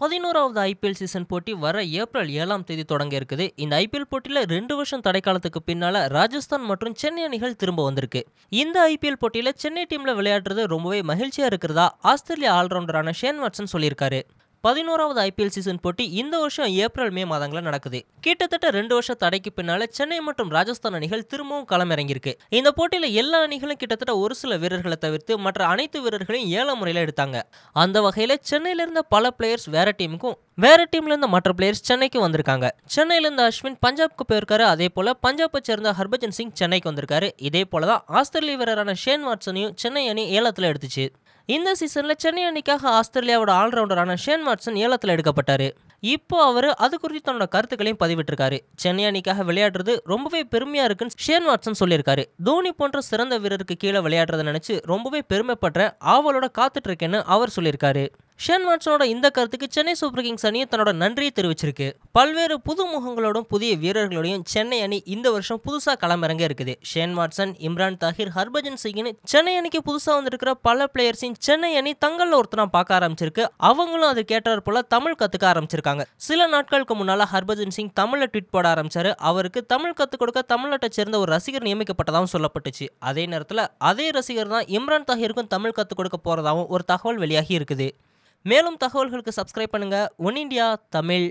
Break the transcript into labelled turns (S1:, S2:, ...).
S1: பதினோராவது IPL season போட்டி வர ஏப்ரல் ஏழாம் தேதி தொடங்க இருக்குது. இந்த ஐபிஎல் போட்டியில் ரெண்டு வருஷம் தடைக்காலத்துக்கு பின்னால் ராஜஸ்தான் மற்றும் சென்னை அணிகள் திரும்ப வந்திருக்கு. இந்த ஐபிஎல் போட்டியில் சென்னை டீமில் விளையாடுறது ரொம்பவே மகிழ்ச்சியாக இருக்கிறதா ஆஸ்திரேலிய ஆல்ரவுண்டரான ஷேன் வாட்சன் சொல்லியிருக்காரு. பதினோராவது ஐபிஎல் சீசன் போட்டி இந்த வருஷம் ஏப்ரல் மே மாதங்களில் நடக்குது. கிட்டத்தட்ட ரெண்டு வருஷம் தடைக்கு பின்னால சென்னை மற்றும் ராஜஸ்தான் அணிகள் திரும்பவும் களமிறங்கியிருக்கு. இந்த போட்டியில எல்லா அணிகளும் கிட்டத்தட்ட ஒரு சில வீரர்களை தவிர்த்து மற்ற அனைத்து வீரர்களையும் ஏழ முறையில் எடுத்தாங்க. அந்த வகையில சென்னையில இருந்த பல பிளேயர்ஸ் வேற டீமுக்கும் வேற டீம்ல இருந்த மற்ற பிளேயர்ஸ் சென்னைக்கு வந்திருக்காங்க. சென்னையில இருந்த அஸ்வின் பஞ்சாப்க்கு போயிருக்காரு அதே போல பஞ்சாபை சேர்ந்த ஹர்பஜன் சிங் சென்னைக்கு வந்திருக்காரு. இதே போல தான் ஆஸ்திரேலிய வீரரான ஷேன் வாட்சனையும் சென்னை அணி ஏலத்தில் எடுத்துச்சு. இந்த சீசனில் சென்னை அணிக்காக ஆஸ்திரேலியாவோட ஆல்ரவுண்டரான ஷேன் வாட்சன் ஏலத்தில் எடுக்கப்பட்டார். இப்போ அவர் அது குறித்து தன்னோட கருத்துக்களையும் பதிவிட்டிருக்காரு. சென்னை அணிக்காக விளையாடுறது ரொம்பவே பெருமையா இருக்குன்னு ஷேன் வாட்சன் சொல்லியிருக்காரு. தோனி போன்ற சிறந்த வீரருக்கு கீழே விளையாடுறத நினைச்சு ரொம்பவே பெருமைப்படுற ஆவலோட காத்துட்டு இருக்கேன்னு அவர் சொல்லியிருக்காரு. ஷேன் வாட்ஸனோட இந்த கருத்துக்கு சென்னை சூப்பர் கிங்ஸ் அணி தன்னோட நன்றியை தெரிவிச்சிருக்கு. பல்வேறு புது முகங்களோடும் புதிய வீரர்களோடையும் சென்னை அணி இந்த வருஷம் புதுசாக களமிறங்க இருக்குது. ஷேன் வாட்சன் இம்ரான் தாஹிர் ஹர்பஜன் சிங்னு சென்னை அணிக்கு புதுசாக வந்திருக்கிற பல பிளேயர்ஸையும் சென்னை அணி தங்கள்ல ஒருத்தனா பார்க்க ஆரம்பிச்சிருக்கு. அவங்களும் அது கேட்டார் போல தமிழ் கத்துக்க ஆரம்பிச்சிருக்காங்க. சில நாட்களுக்கு முன்னால ஹர்பஜன் சிங் தமிழ்ல ட்வீட் போட ஆரம்பிச்சாரு. அவருக்கு தமிழ் கற்றுக் கொடுக்க தமிழ்நாட்டை சேர்ந்த ஒரு ரசிகர் நியமிக்கப்பட்டதாகவும் சொல்லப்பட்டுச்சு. அதே நேரத்தில் அதே ரசிகர் தான் இம்ரான் தாஹிருக்கும் தமிழ் கற்றுக் கொடுக்க போறதாகவும் ஒரு தகவல் வெளியாகி இருக்குது. மேலும் தகவல்களுக்கு சப்ஸ்கிரைப் பண்ணுங்க. One India Tamil